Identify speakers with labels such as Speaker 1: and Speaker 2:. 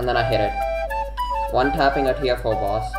Speaker 1: and then I hit it. One tapping at tier 4 boss,